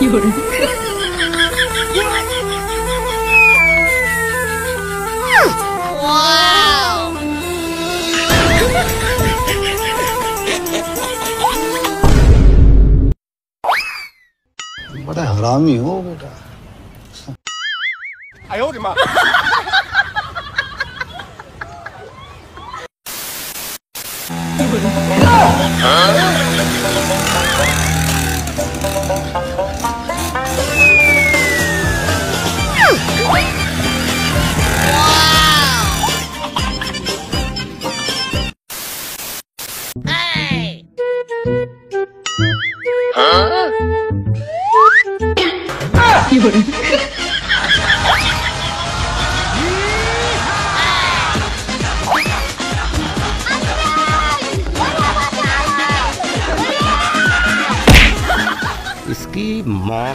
有人。बड़ा हरामी हो बेटा 哎呦我的妈！ 有人。इसकी माँ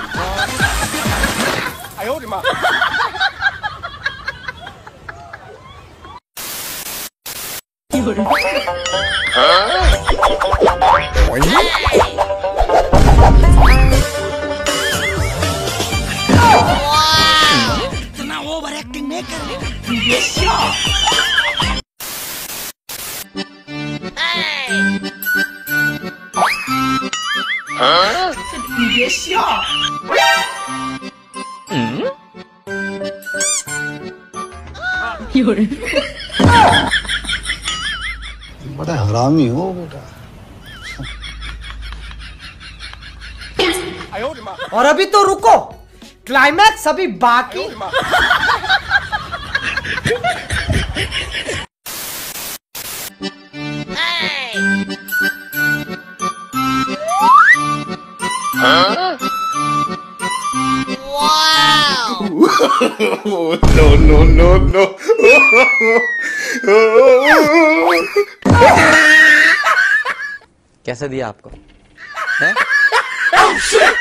इतना ओवर एक्टिंग नहीं कर Huh? 的妈！ 有人。 有人。 बड़ा हरामी हो बेटा 哎呦我的妈！ और अभी तो रुको क्लाइमैक्स अभी 哎 बाकी Wow! no, no, no, no. कैसे दिया आपको? है? oh, shit!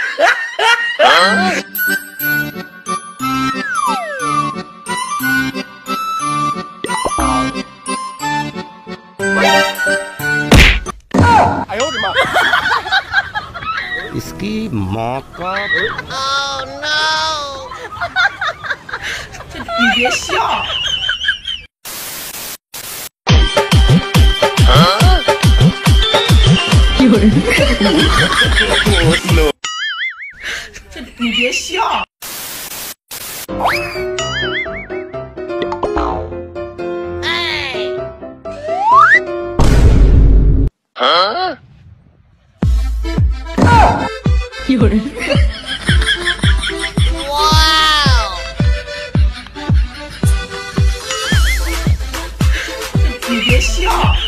mock up. Oh no! You 有人哇。你别笑。